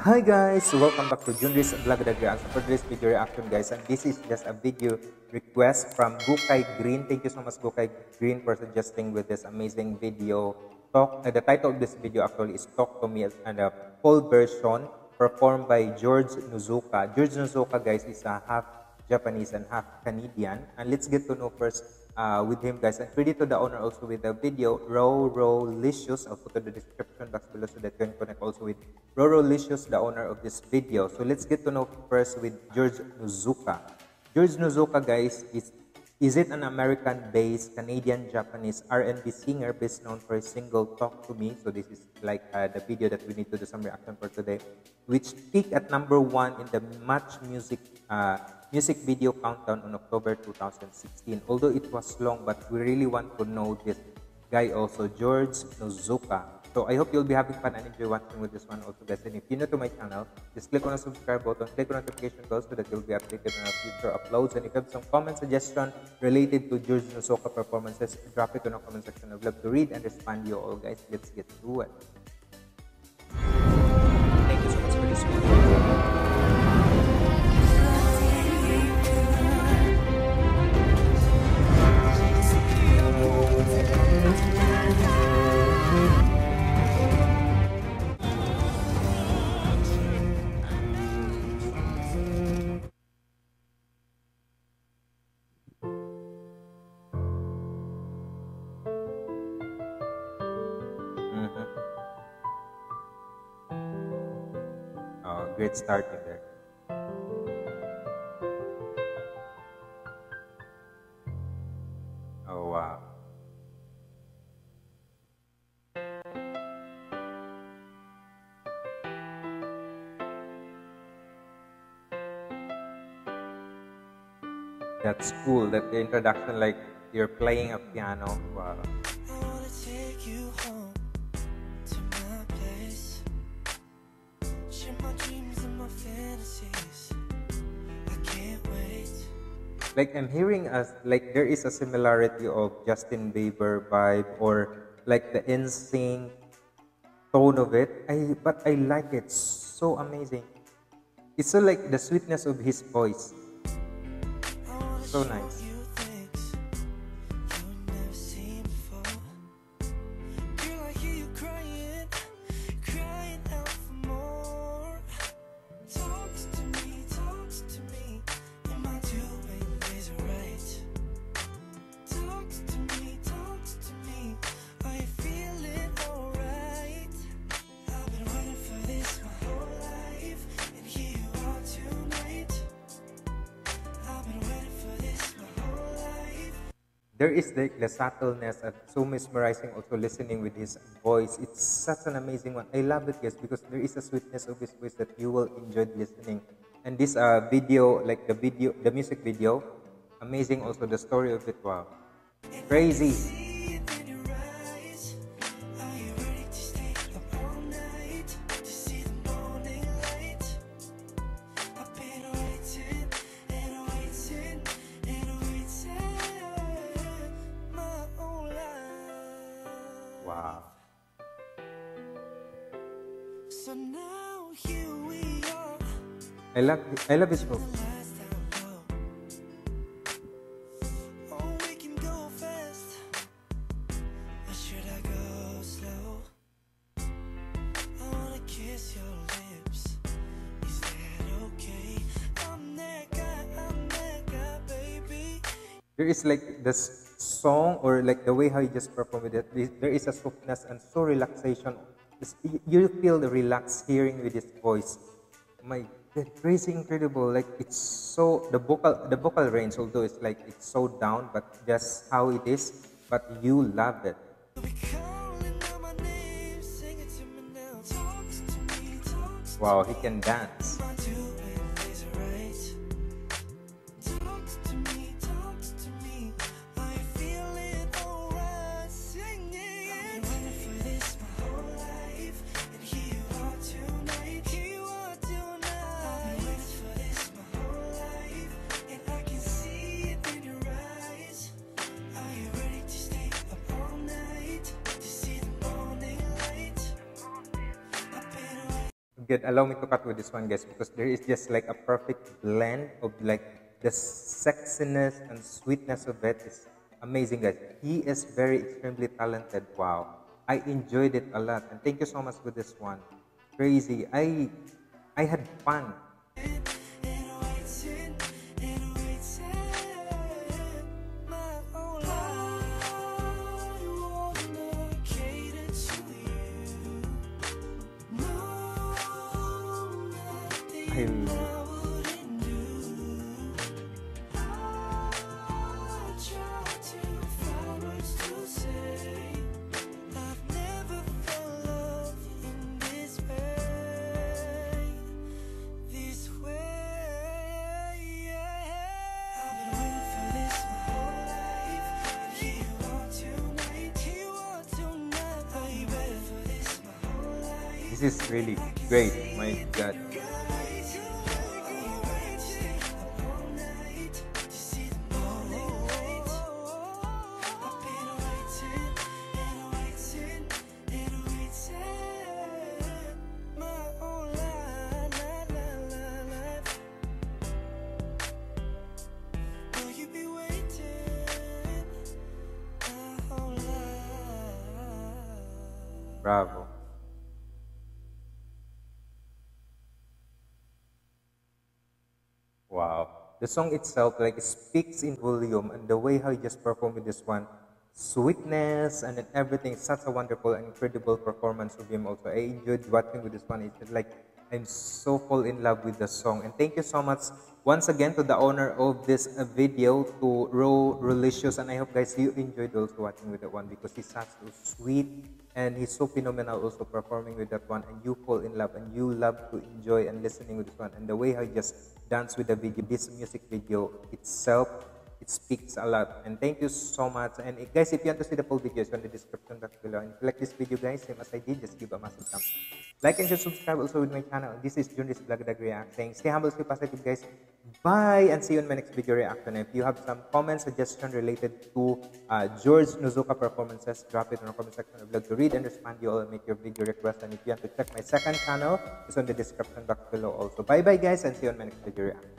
Hi guys, welcome back to Junrys Vlog Again. So for today's video reaction guys, and this is just a video request from Gukay Green. Thank you so much Gukay Green for suggesting with this amazing video. Talk. Uh, the title of this video actually is Talk to Me and a full version performed by George Nozuka. George Nozuka guys is a half Japanese and half Canadian. And let's get to know first uh, with him, guys. And credit to the owner also with the video, Rawruhlicious. I'll put in the description box below so that you can connect also with Rawruhlicious, the owner of this video. So let's get to know first with George Nozuka. George Nozuka, guys, is is it an American-based Canadian-Japanese R&B singer best known for his single "Talk to Me"? So this is like uh, the video that we need to do some reaction for today, which peaked at number one in the MuchMusic uh, music video countdown on October 2016. Although it was long, but we really want to know this guy also, George Nozuka. So I hope you'll be having fun and enjoy watching with this one also guys. And if you're new to my channel, just click on the subscribe button, click on the notification bell so that you'll be updated on our future uploads. And if you have some comment suggestion related to George Nozuka performances, drop it in the comment section. I'd love to read and respond to you all guys. Let's get to it. Oh, great start in there. Oh, wow. That's cool. That the introduction, like you're playing a piano. Wow. Like I'm hearing as like there is a similarity of Justin Bieber vibe or like the insane tone of it. I but I like it so amazing. It's so like the sweetness of his voice. So nice. There is the, the subtleness and so mesmerizing also listening with his voice. It's such an amazing one. I love it, guys, because there is a sweetness of his voice that you will enjoy listening. And this uh, video, like the video, the music video, amazing also the story of it. Wow, crazy. Wow. So now here we are. I love I love this book. There is like this song or like the way how you just perform with it, there is a softness and so relaxation. You feel the relaxed hearing with his voice. My God, crazy incredible. Like it's so the vocal the vocal range, although it's like it's so down, but just how it is. But you love it. Wow, he can dance. Allow me to cut with this one, guys, because there is just like a perfect blend of like the sexiness and sweetness of it is amazing, guys. He is very extremely talented. Wow. I enjoyed it a lot. And thank you so much with this one. Crazy. I I had fun This is really great. My God. Bravo. The song itself like speaks in volume and the way how he just performed with this one, sweetness and then everything, such a wonderful and incredible performance of him also. I enjoyed watching with this one. It's like I'm so full in love with the song. And thank you so much once again to the owner of this uh, video, to Rawruhlicious. And I hope guys you enjoyed also watching with that one because he's such a sweet and he's so phenomenal also performing with that one. And you fall in love and you love to enjoy and listening with this one. And the way how he just dance with the video, this music video itself it speaks a lot. And thank you so much. And guys, if you want to see the full video, it's on the description box below. And if you like this video, guys, same as I did, just give a massive thumbs up. Like and share, subscribe also with my channel. This is Junrys Vlog Dag React saying stay humble, stay positive, guys. Bye, and see you in my next video reaction. If you have some comments, suggestion related to uh, George Nozuka performances, drop it in the comment section. I'd love to read and respond you all make your video request. And if you want to check my second channel, it's on the description box below also. Bye-bye, guys, and see you on my next video reaction.